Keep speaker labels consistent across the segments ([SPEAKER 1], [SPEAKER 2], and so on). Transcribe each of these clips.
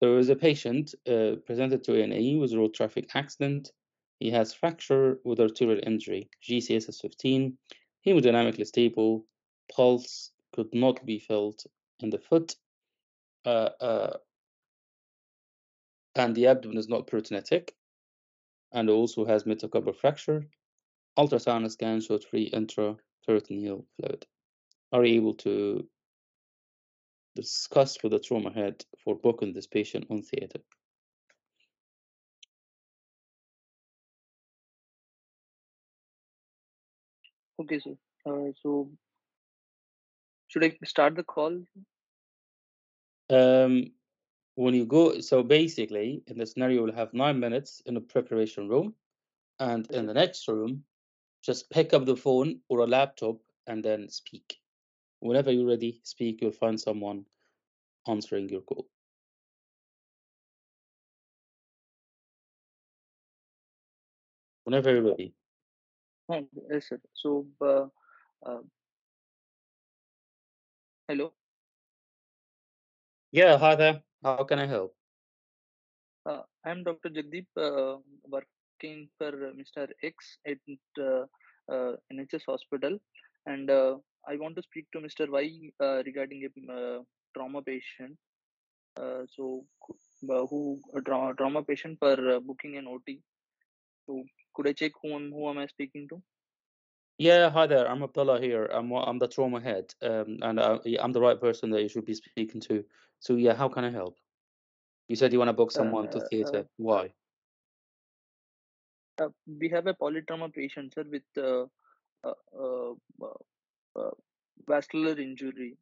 [SPEAKER 1] There was a patient uh, presented to A&E with road traffic accident. He has fracture with arterial injury, GCSS 15, hemodynamically stable, pulse could not be felt in the foot, uh, uh, and the abdomen is not peritonitic, and also has metacarpal fracture. Ultrasound scan showed free intraperitoneal fluid. Are you able to discuss with the trauma head for booking this patient on theater?
[SPEAKER 2] Okay, sir. Uh, so should I start the call?
[SPEAKER 1] Um, when you go, so basically, in the scenario, we'll have nine minutes in a preparation room, and in the next room, just pick up the phone or a laptop and then speak. Whenever you're ready, speak. You'll find someone answering your call. Whenever you're ready.
[SPEAKER 2] Yes, sir. So, uh, uh, hello.
[SPEAKER 1] Yeah, hi there. How can I help?
[SPEAKER 2] Uh, I'm Dr. Jagdeep, uh, working for Mr. X at uh, uh, NHS Hospital, and uh, I want to speak to Mr. Y uh, regarding a uh, trauma patient. Uh, so, uh, who a tra- trauma patient for uh, booking an OT. So, could I check who am, who am I speaking to?
[SPEAKER 1] Yeah, hi there. I'm Abdullah here. I'm I'm the trauma head, um, and uh, yeah, I'm the right person that you should be speaking to. So yeah, how can I help? You said you want to book someone to
[SPEAKER 2] Uh,
[SPEAKER 1] theater.
[SPEAKER 2] uh,
[SPEAKER 1] Why?
[SPEAKER 2] uh, we have a polytrauma patient, sir, with uh, vascular injury.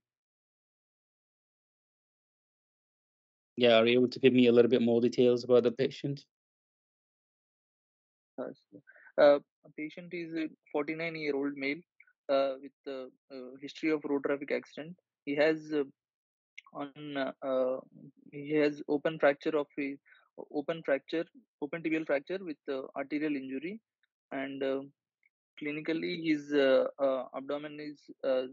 [SPEAKER 1] Yeah, are you able to give me a little bit more details about the patient?
[SPEAKER 2] Uh, uh, a patient is a 49 year old male uh, with uh, uh, history of road traffic accident. He has uh, on he has open fracture of a open fracture, open tibial fracture with uh, arterial injury, and clinically his uh, uh, abdomen is uh,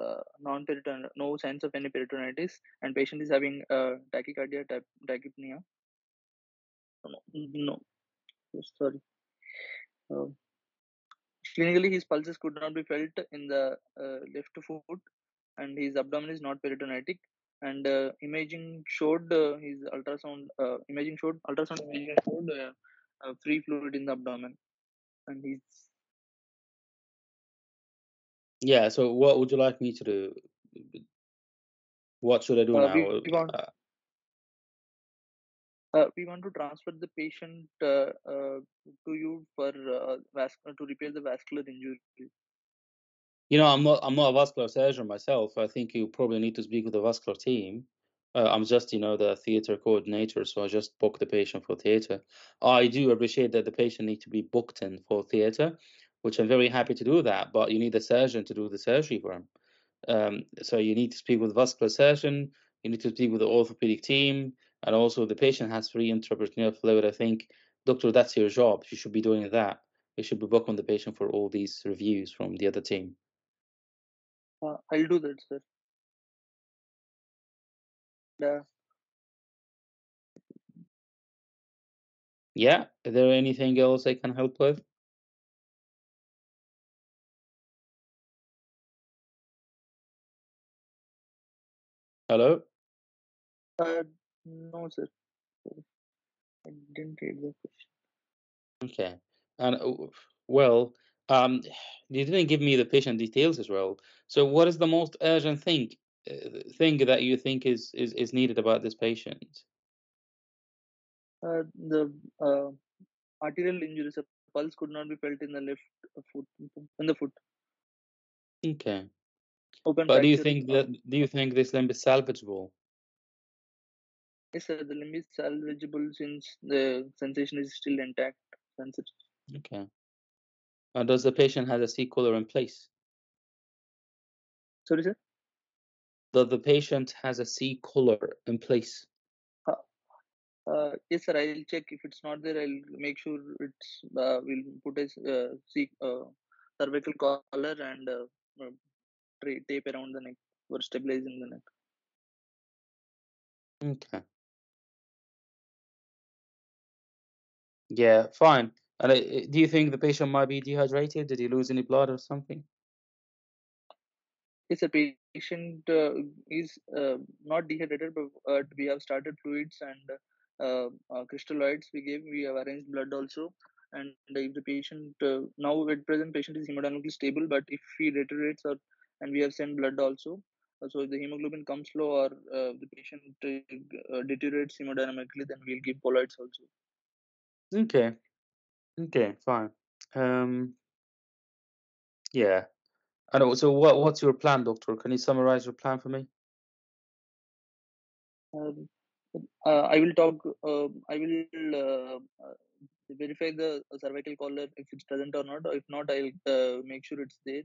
[SPEAKER 2] uh, non-peritoneal, no signs of any peritonitis, and patient is having tachycardia, tach- tachypnea. No, no, sorry. Uh, clinically, his pulses could not be felt in the uh, left foot, and his abdomen is not peritonitic. And uh, imaging showed his ultrasound. Imaging showed ultrasound imaging showed free fluid in the abdomen, and he's
[SPEAKER 1] Yeah. So what would you like me to do? What should I do
[SPEAKER 2] uh,
[SPEAKER 1] now?
[SPEAKER 2] we, we want
[SPEAKER 1] Uh,
[SPEAKER 2] uh, we want to transfer the patient uh, uh, to you for uh, vascular to repair the vascular injury.
[SPEAKER 1] You know, I'm not I'm not a vascular surgeon myself. I think you probably need to speak with the vascular team. Uh, I'm just, you know, the theater coordinator, so I just book the patient for theater. I do appreciate that the patient need to be booked in for theater, which I'm very happy to do that. But you need a surgeon to do the surgery for him. Um, so you need to speak with the vascular surgeon. You need to speak with the orthopedic team, and also the patient has free intraperitoneal fluid. I think, doctor, that's your job. You should be doing that. You should be booking the patient for all these reviews from the other team.
[SPEAKER 2] Uh, I'll do that, sir. Uh,
[SPEAKER 1] Yeah. Is there anything else I can help with? Hello?
[SPEAKER 2] uh, no, sir. I didn't read the question.
[SPEAKER 1] Okay. And uh, well, um, you didn't give me the patient details as well. So what is the most urgent thing uh, thing that you think is is is needed about this patient?
[SPEAKER 2] Uh, the uh, arterial injuries, a pulse could not be felt in the left foot, in the foot.
[SPEAKER 1] Okay.
[SPEAKER 2] Open
[SPEAKER 1] But do you think that do you think this limb is salvageable?
[SPEAKER 2] yes, sir. The limb is salvageable since the sensation is still intact.
[SPEAKER 1] Okay. Uh, does the patient have a C collar in place?
[SPEAKER 2] Sorry, sir.
[SPEAKER 1] Does the patient has a C collar in place?
[SPEAKER 2] Uh, uh, yes, sir. I'll check. If it's not there, I'll make sure it's. Uh, we'll put a uh, uh, cervical collar and tape around the neck for stabilizing the neck.
[SPEAKER 1] Okay. Yeah, fine. And uh, uh, do you think the patient might be dehydrated? Did he lose any blood or something?
[SPEAKER 2] Yes, patient uh, is uh, not dehydrated, but uh, we have started fluids and crystalloids. We gave, we have arranged blood also. And if the patient now at present patient is hemodynamically stable, but if he deteriorates or and we have sent blood also, so if the hemoglobin comes low or the patient deteriorates hemodynamically, then we'll give colloids also.
[SPEAKER 1] Okay. Okay, fine. Um, yeah. And so what, what's your plan, doctor? Can you summarize your plan for me?
[SPEAKER 2] Um, uh, I will talk, uh, I will uh, uh verify the cervical collar if it's present or not. If not, I'll uh, make sure it's there.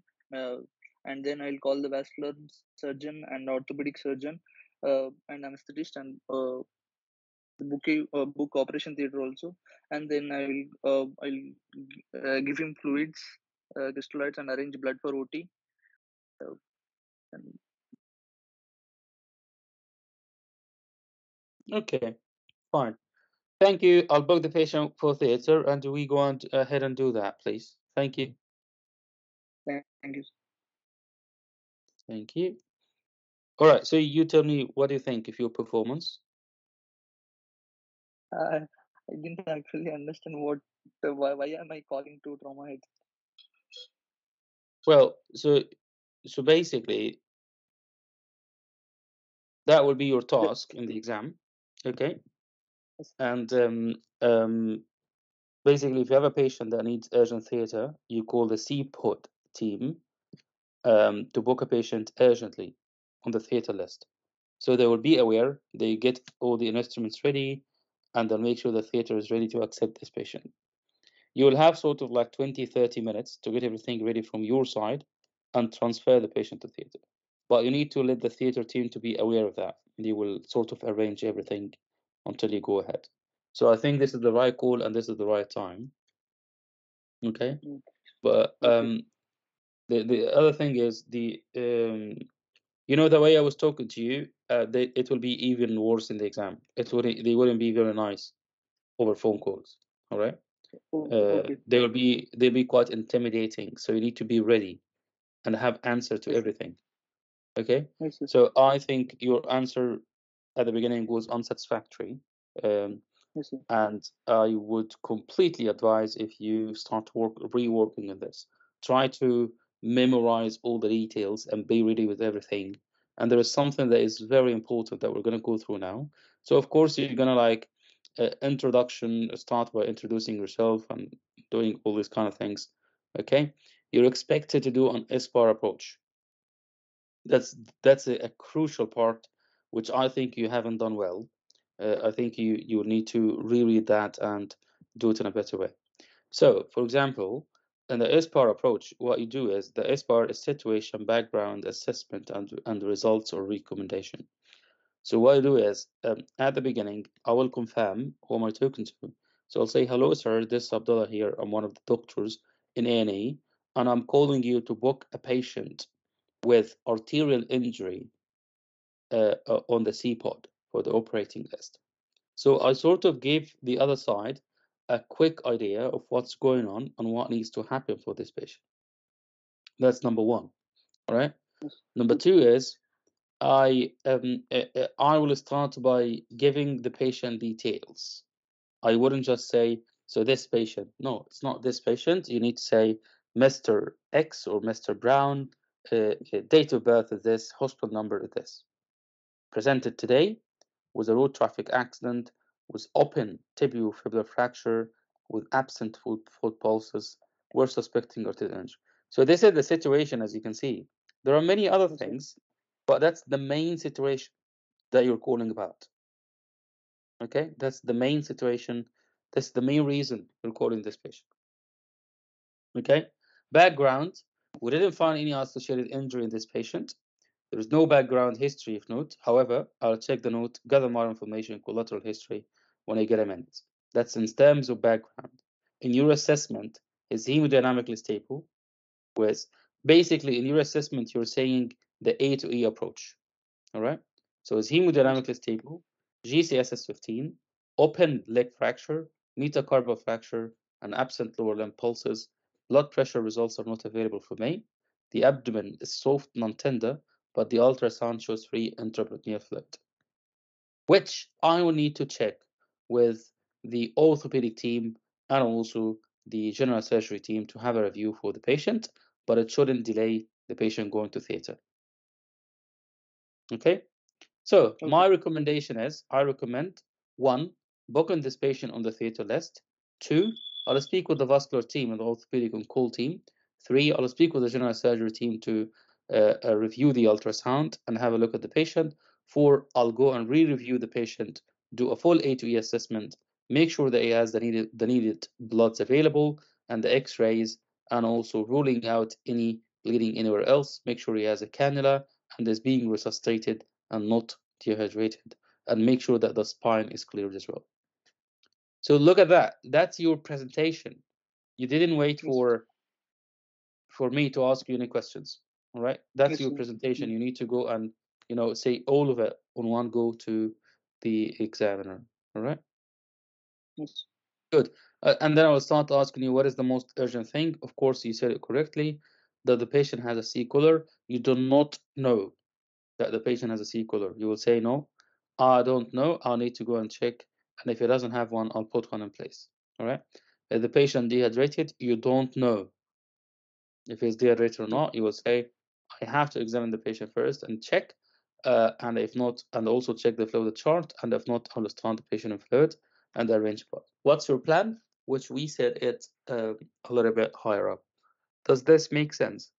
[SPEAKER 2] Uh, and then I'll call the vascular surgeon and orthopedic surgeon and anesthetist and book uh, book operation theater also. And then i will uh, i'll uh, give him fluids uh, crystalloids and arrange blood for ot uh, and...
[SPEAKER 1] okay fine. Thank you. I'll book the patient for theater and we go on ahead and do that please. Thank you.
[SPEAKER 2] Thank you
[SPEAKER 1] thank you all right so you tell me what do you think of your performance
[SPEAKER 2] uh, I didn't actually understand what why, why am I calling to trauma head?
[SPEAKER 1] Well, so so basically that will be your task in the exam, okay? And um, um, basically, if you have a patient that needs urgent theatre, you call the CEPOD team um, to book a patient urgently on the theatre list. So they will be aware, they get all the instruments ready, and they'll make sure the theater is ready to accept this patient. You will have sort of like 20, 30 minutes to get everything ready from your side and transfer the patient to theater. But you need to let the theater team to be aware of that. You will sort of arrange everything until you go ahead. So I think this is the right call and this is the right time. Okay. Mm. But um, the the other thing is the um, you know the way I was talking to you, uh, they, it will be even worse in the exam. It wouldn't they wouldn't be very nice over phone calls. All right. Oh, uh, okay. They will be they'll be quite intimidating. So you need to be ready and have answer to everything. Okay. So I think your answer at the beginning was unsatisfactory. Um, and I would completely advise if you start work reworking on this. Try to memorize all the details and be ready with everything. And there is something that is very important that we're going to go through now. So of course you're going to like uh, introduction, start by introducing yourself and doing all these kind of things. Okay, you're expected to do an SBAR approach. That's that's a, a crucial part, which I think you haven't done well. Uh, I think you you need to reread that and do it in a better way. So, for example, in the SBAR approach, what you do is the SBAR is situation, background, assessment, and, and results or recommendation. So what I do is, um, at the beginning, I will confirm who am I talking to. So I'll say, hello, sir, this is Abdullah here. I'm one of the doctors in A&E, and I'm calling you to book a patient with arterial injury uh, uh, on the CEPOD for the operating list. So I sort of give the other side a quick idea of what's going on and what needs to happen for this patient. That's number one. All right. Number two is I um I will start by giving the patient details. I wouldn't just say so this patient. No, it's not this patient. You need to say Mr. X or Mr. Brown. Uh, date of birth is this. Hospital number is this. Presented today was a road traffic accident with open tibiofibular fracture with absent foot, foot pulses. We're suspecting arterial injury. So this is the situation, as you can see. There are many other things, but that's the main situation that you're calling about. Okay, that's the main situation. That's the main reason you're calling this patient. Okay, background. We didn't find any associated injury in this patient. There is no background history of note. However, I'll check the note, gather more information, collateral history, get a. That's in terms of background. In your assessment, is hemodynamically stable? With basically in your assessment, you're saying the A to E approach. All right. So is hemodynamically stable, GCSS 15, open leg fracture, metacarpal fracture, and absent lower limb pulses. Blood pressure results are not available for me. The abdomen is soft, non-tender, but the ultrasound shows free intraperitoneal fluid, which I will need to check with the orthopedic team and also the general surgery team to have a review for the patient, but it shouldn't delay the patient going to theater. Okay, so
[SPEAKER 2] Okay.
[SPEAKER 1] my recommendation is I recommend one, book booking this patient on the theater list. Two, I'll speak with the vascular team and the orthopedic and call team. Three, I'll speak with the general surgery team to uh, uh, review the ultrasound and have a look at the patient. Four, I'll go and re-review the patient, do a full A to E assessment, make sure that he has the needed the needed bloods available and the X-rays, and also ruling out any bleeding anywhere else. Make sure he has a cannula and is being resuscitated and not dehydrated, and make sure that the spine is cleared as well. So look at that. That's your presentation. You didn't wait for for me to ask you any questions. All right. That's your presentation. Mm-hmm. You need to go and you know say all of it on one go to the examiner. All right.
[SPEAKER 2] Yes.
[SPEAKER 1] Uh, and then I will start asking you what is the most urgent thing. Of course, you said it correctly that the patient has a C collar. You do not know that the patient has a C collar. You will say no. I don't know. I'll need to go and check. And if he doesn't have one, I'll put one in place. All right. Is the patient dehydrated? You don't know if he's dehydrated or not. You will say, I have to examine the patient first and check. Uh, and if not, and also check the fluid chart. And if not, I'll the patient in fluid and arrange blood. What's your plan? Which we said it uh, a little bit higher up. Does this make sense?